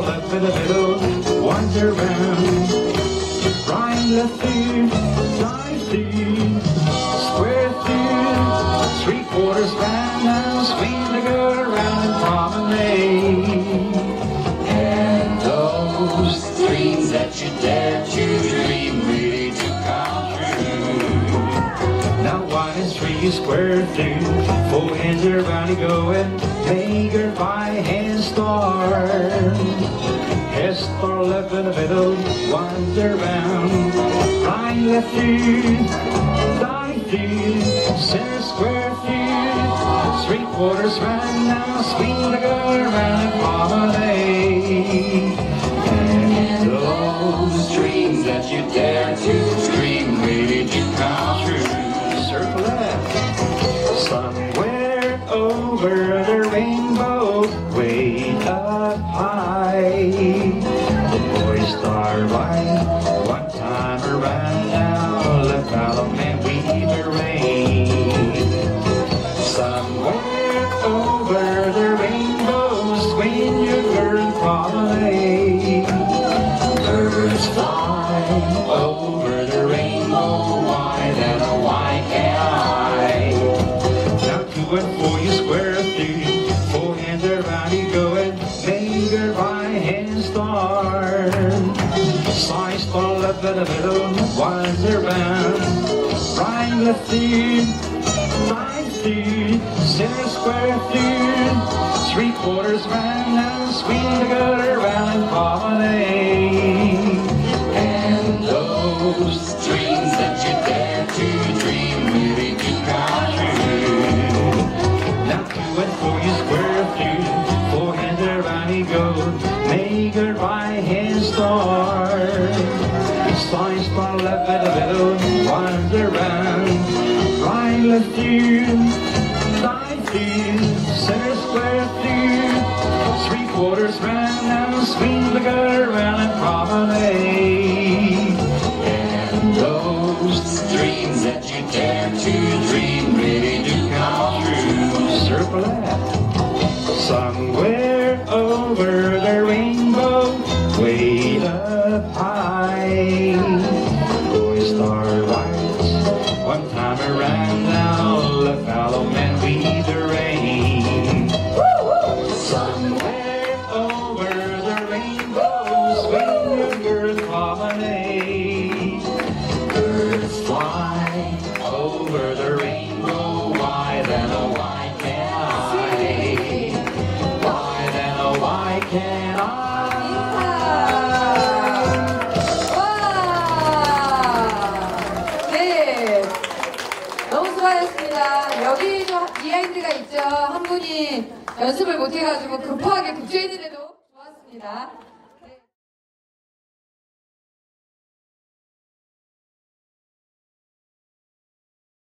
Left in the middle, one's around. Right left through, right through, Now one is three square through, four hands around you go and make her by hand star. Star left in the middle, one's around. Right left through, right through, center square through, three quarters round now, swing the girl around and promenade. And those dreams that you dare start right one time around now, let follow man the rain. Somewhere over the rainbow, swing your girl promenade. Birds fly over the rainbow, wide and a wide I. Now to and for you square Star left in the one's around. Right left through, right through, center square through, three quarters round now, swing the girl around and. And those Right center square three quarters round now, swing the girl and. And those dreams that you dare to dream really do come true. Circle. Somewhere over over the rainbow, wide and a wide can I. Wide and a wide can I. 와! 네. 너무 수고하셨습니다. 여기도 비하인드가 있죠. 한 분이 연습을 못해가지고 급하게 국제인인데도 좋았습니다.